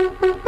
Mm-hmm.